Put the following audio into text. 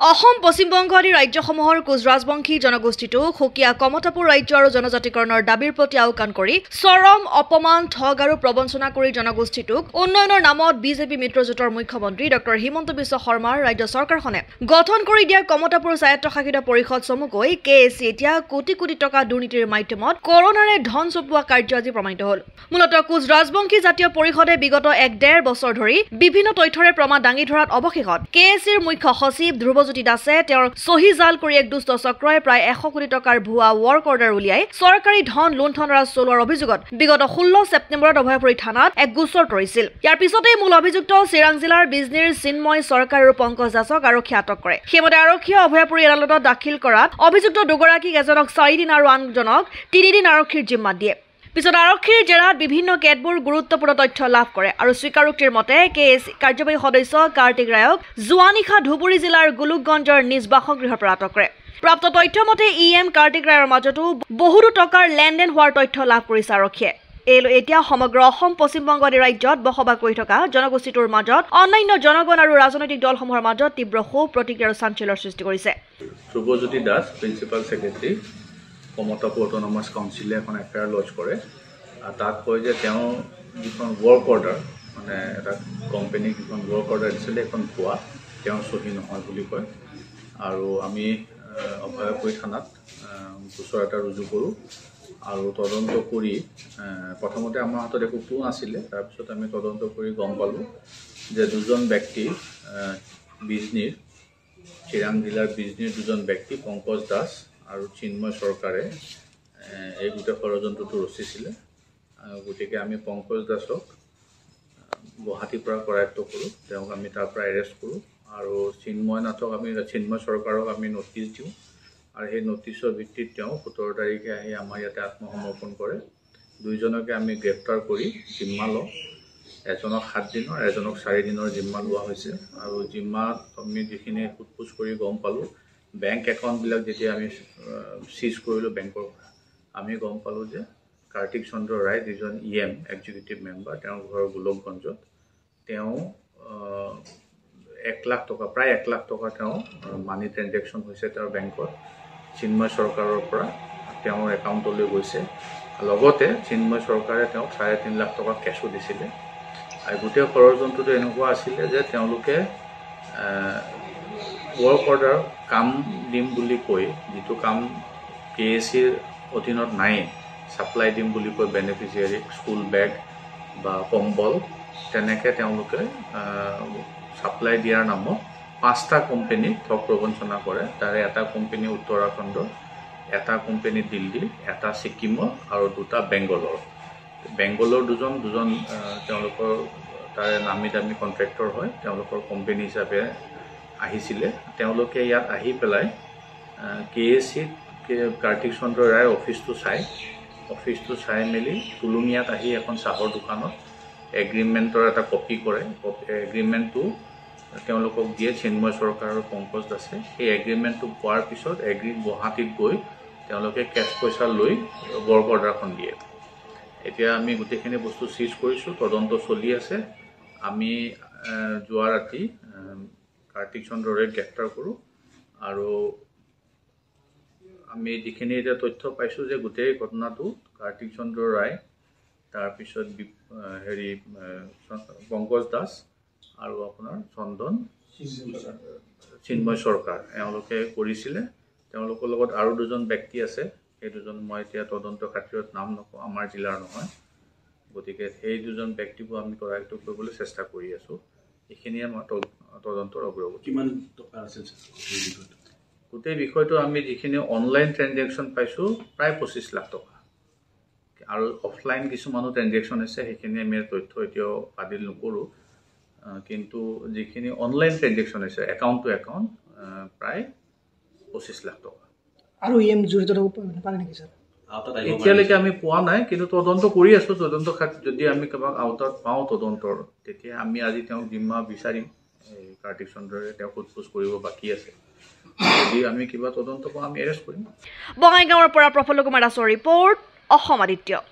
অসম পশ্চিমবংগ আদি ৰাজ্যসমূহৰ কোচ ৰাজবংশী জনগোষ্ঠীটোক সুকীয়া কমতাপুৰ ৰাজ্য আৰু জনজাতিকৰণৰ দাবীৰ প্ৰতি আওকাণ কৰি চৰম অপমান ঠগ আৰু প্ৰবঞ্চনা কৰি জনগোষ্ঠীটোক উন্নয়নৰ নামত বিজেপি মিত্ৰজোঁটৰ মুখ্যমন্ত্ৰী ডক্টৰ হিমন্ত বিশ্ব শৰ্মাৰ ৰাজ্য চৰকাৰখনে গঠন কৰি দিয়া কমতাপুৰ স্বায়ত্তশাসিত পৰিষদ চমুকৈ কে এ চি এতিয়া কোটি কোটি টকা দুৰ্নীতিৰ মাধ্যমত কৰোণাৰে ধন চপোৱা কাৰ্য আজি প্ৰমাণিত হ'ল। মূলতঃ কোচ ৰাজবংশী জাতীয় পৰিষদে বিগত এক ডেৰ বছৰ ধৰি বিভিন্ন তথ্যৰে প্ৰমাণ দাঙি ধৰাত অৱশেষত কে এ চিৰ মুখ্য সচিব ধ্ৰুৱজ্যোতি দাসে তেওঁৰ চহী জাল কৰি এক দুষ্ট চক্ৰই প্ৰায় এশ কোটি টকাৰ ভুৱা ৱৰ্ক অৰ্ডাৰ উলিয়াই চৰকাৰী ধন লুণ্ঠনৰাজ চলোৱাৰ অভিযোগত বিগত ষোল্ল ছেপ্টেম্বৰত অভয়পুৰী থানাত এক গোচৰ তৰিছিল। ইয়াৰ পিছতেই মূল অভিযুক্ত চিৰাং জিলাৰ বিজনীৰ চিন্ময় চৰকাৰ আৰু পংকজ দাসক আৰক্ষীয়ে আটক কৰে। সেইমতে আৰক্ষীয়ে অভয়পুৰী আদালতত দাখিল কৰাত অভিযুক্ত দুগৰাকীক এজনক চাৰিদিন আৰু আনজনক তিনিদিন আৰক্ষীৰ জিম্মাত দিয়ে। পিছত আৰক্ষীৰ জেৰাত বিভিন্ন কেতবোৰ গুৰুত্বপূৰ্ণ তথ্য লাভ কৰে আৰু স্বীকাৰোক্তিৰ মতে কে এছ কাৰ্যবাহী সদস্য কাৰ্তিক ৰায়ক যোৱা নিশা ধুবুৰী জিলাৰ গোলোকগঞ্জৰ নিজ বাসগৃহৰ পৰা আটক কৰে। প্ৰাপ্ত তথ্য মতে ই এম কাৰ্তিক ৰায়ৰ মাজতো বহুতো টকাৰ লেনদেন হোৱাৰ তথ্য লাভ কৰিছে আৰক্ষীয়ে। এই লৈ এতিয়া সমগ্ৰ অসম পশ্চিমবংগ আদি ৰাজ্যত বসবাস কৰি থকা জনগোষ্ঠীটোৰ মাজত অন্যান্য জনগণ আৰু ৰাজনৈতিক দলসমূহৰ মাজত তীব্ৰ ক্ষোভ প্ৰতিক্ৰিয়া আৰু চাঞ্চল্যৰ সৃষ্টি কৰিছে। Dhrubajyoti Das principal secretary. Kamatapur autonomous কাউন্সিলে এখন এফ আই আৰ লজ কৰে। তাত কয় যে তেওঁ যিখন ৱৰ্ক অৰ্ডাৰ মানে এটা কোম্পেনীক যিখন ৱৰ্ক অৰ্ডাৰ দিছিলে সেইখন ভুৱা তেওঁ চহী নহয় বুলি কয়। আৰু আমি অভয়াপুৰী থানাত গোচৰ এটা ৰুজু কৰোঁ আৰু তদন্ত কৰি প্ৰথমতে আমাৰ হাতত একো ক্লু নাছিলে তাৰপিছত আমি তদন্ত কৰি গম পালোঁ যে দুজন ব্যক্তি বিজনীৰ চিৰাং জিলাৰ বিজনীৰ দুজন ব্যক্তি পংকজ দাস আৰু চিন্ময় চৰকাৰে এই গোটেই ষড়যন্ত্ৰটো ৰচিছিলে। গতিকে আমি পংকজ দাসক গুৱাহাটীৰ পৰা কৰায়ত্ব কৰোঁ তেওঁক আমি তাৰ পৰা এৰেষ্ট কৰোঁ। আৰু চিন্ময় নাথক আমি চিন্ময় চৰকাৰক আমি ন'টিচ দিওঁ। আৰু সেই ন'টিচৰ ভিত্তিত তেওঁ সোতৰ তাৰিখে আহি আমাৰ ইয়াতে আত্মসমৰ্পণ কৰে। দুইজনকে আমি গ্ৰেপ্তাৰ কৰি জিম্মা লওঁ। এজনক সাত দিনৰ এজনক চাৰি দিনৰ জিম্মা লোৱা হৈছে। আৰু জিম্মাত আমি যিখিনি সোধ পোছ কৰি গম পালোঁ বেংক একাউণ্টবিলাক যেতিয়া আমি চিজ কৰিলোঁ বেংকৰ পৰা আমি গম পালোঁ যে কাৰ্তিক চন্দ্ৰ ৰায় যিজন ই এম এক্সিকিউটিভ মেম্বাৰ তেওঁৰ ঘৰ গোলকগঞ্জত তেওঁ এক লাখ টকা প্ৰায় এক লাখ টকা তেওঁ মানি ট্ৰেঞ্জেকশ্যন হৈছে তেওঁৰ বেংকত চিন্ময় চৰকাৰৰ পৰা তেওঁৰ একাউণ্টলৈ গৈছে। লগতে চিন্ময় চৰকাৰে তেওঁক চাৰে তিনি লাখ টকা কেছো দিছিলে। আৰু গোটেই ষড়যন্ত্ৰটো এনেকুৱা আছিলে যে তেওঁলোকে ৱৰ্ক অৰ্ডাৰ কাম দিম বুলি কৈ যিটো কাম কে এ চিৰ অধীনত নাই ছাপ্লাই দিম বুলি কৈ বেনিফিচিয়াৰীক স্কুল বেগ বা কম্বল তেনেকৈ তেওঁলোকে ছাপ্লাই দিয়াৰ নামত পাঁচটা কোম্পেনী ঠগ প্ৰবঞ্চনা কৰে। তাৰে এটা কোম্পেনী উত্তৰাখণ্ডৰ এটা কোম্পেনী দিল্লী এটা ছিকিমৰ আৰু দুটা বেংগলৰ। বেংগলৰ দুজন দুজন তেওঁলোকৰ তাৰে নামী দামী কণ্ট্ৰেক্টৰ হয়। তেওঁলোকৰ কোম্পেনী হিচাপে আহিছিলে তেওঁলোকে ইয়াত আহি পেলাই কে এ চিত কাৰ্তিক চন্দ্ৰ ৰায়ৰ অফিচটো চাই অফিচটো চাই মেলি তুলুঙীয়াত আহি এখন চাহৰ দোকানত এগ্ৰিমেণ্টৰ এটা কপি কৰে। এগ্ৰিমেণ্টটো তেওঁলোকক দিয়ে চিন্ময় চৰকাৰ আৰু পংকজ দাসে। সেই এগ্ৰিমেণ্টটো পোৱাৰ পিছত এগ্ৰি গুৱাহাটীত গৈ তেওঁলোকে কেছ পইচা লৈ ৱৰ্ক অৰ্ডাৰখন দিয়ে। এতিয়া আমি গোটেইখিনি বস্তু চিজ কৰিছোঁ তদন্ত চলি আছে। আমি যোৱা ৰাতি কাৰ্তিক চন্দ্ৰৰে গ্ৰেপ্তাৰ কৰোঁ। আৰু আমি যিখিনি এতিয়া তথ্য পাইছোঁ যে গোটেই ঘটনাটো কাৰ্তিক চন্দ্ৰ ৰায় তাৰপিছত হেৰি পংকজ দাস আৰু আপোনাৰ চন্দন চিন্ময় চৰকাৰ এওঁলোকে কৰিছিলে। তেওঁলোকৰ লগত আৰু দুজন ব্যক্তি আছে সেই দুজন মই এতিয়া তদন্ত খাতিৰত নাম নকওঁ আমাৰ জিলাৰ নহয়। গতিকে সেই দুজন ব্যক্তিকো আমি কৰায়ত্ব কৰিবলৈ চেষ্টা কৰি আছোঁ। এইখিনিয়ে তদ- তদন্তৰ অগ্ৰগতি কিমান টকা আছিল গোটেই বিষয়টো আমি যিখিনি অনলাইন ট্ৰেনজেকশ্যন পাইছোঁ প্ৰায় পঁচিছ লাখ টকা। আৰু অফলাইন কিছুমানো ট্ৰেনজেকশ্যন আছে সেইখিনি আমি তথ্য এতিয়াও ফাদিল নকৰোঁ। কিন্তু যিখিনি অনলাইন ট্ৰেনজেকশ্যন আছে একাউণ্ট টু একাউণ্ট প্ৰায় পঁচিছ লাখ টকা। আৰু ই এম জড়িত হ'ব পাৰে নেকি ছাৰ? এতিয়ালৈকে আমি পোৱা নাই কিন্তু তদন্ত কৰি আছোঁ। তদন্ত যদি আমি কাৰোবাক আওতাত পাওঁ তদন্তৰ তেতিয়া আমি আজি তেওঁক জিম্মা বিচাৰিম। কাৰ্তিক চন্দ্ৰৰে তেওঁক সোধ পোছ কৰিব বাকী আছে। যদি আমি কিবা তদন্ত পাওঁ আমি এৰেষ্ট কৰিম। বঙাইগাঁৱৰ পৰা প্ৰফুল্ল কুমাৰ দাসৰ ৰিপৰ্ট অসম আদিত্য।